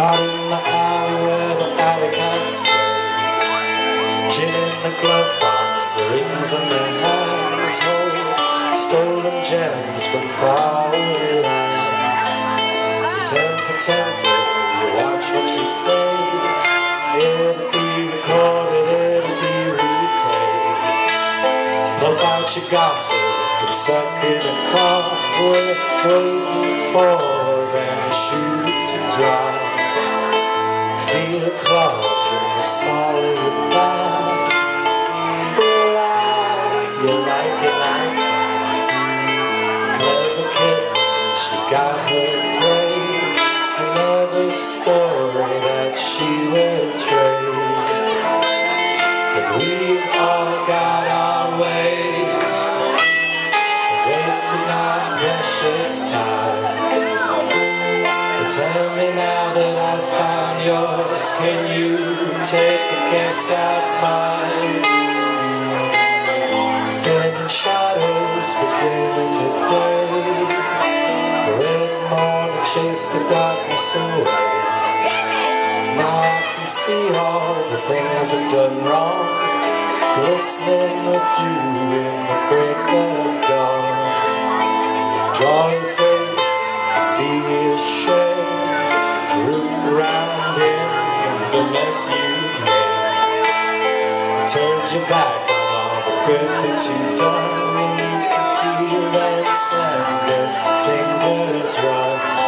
Out in the alley where the alley cats play Gin in the glove box, the rings on their hands hold Stolen gems from faraway lands. Temper, temper, you watch what you say. It'll be recorded, it'll be replayed. Puff out your gossip and suck in a cough. We're waiting for them shoes to drop You like it like Clever kitten, she's got her prey. Another story that she will trade. And we've all got our ways. Of wasting our precious time. But Tell me now that I've found yours. Can you take a guess at mine? Shadows begin in the day. Red morning chase the darkness away. Now I can see all the things I've done wrong. Glistening with dew in the break of dawn. Draw your face, be ashamed Root around in the mess you made. Turned your back good that you've done, you can feel that slender fingers run.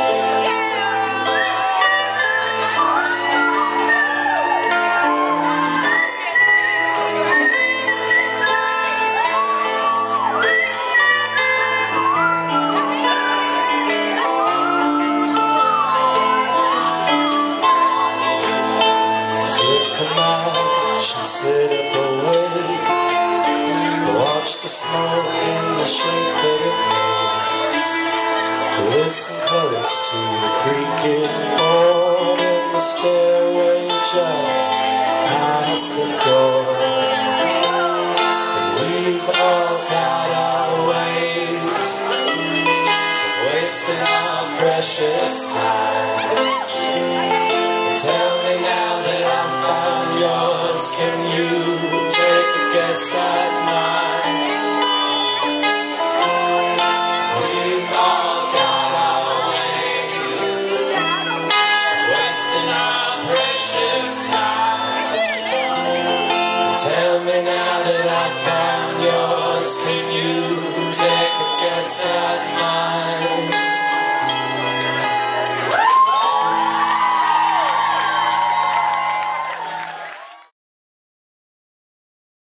Watch the smoke and the shape that it makes. Listen close to the creaking board In the stairway just past the door. And we've all got our ways Of wasting our precious time. Tell me now that I've found yours. Can you take a guess at mine? Tell me now that I've found yours. Can you take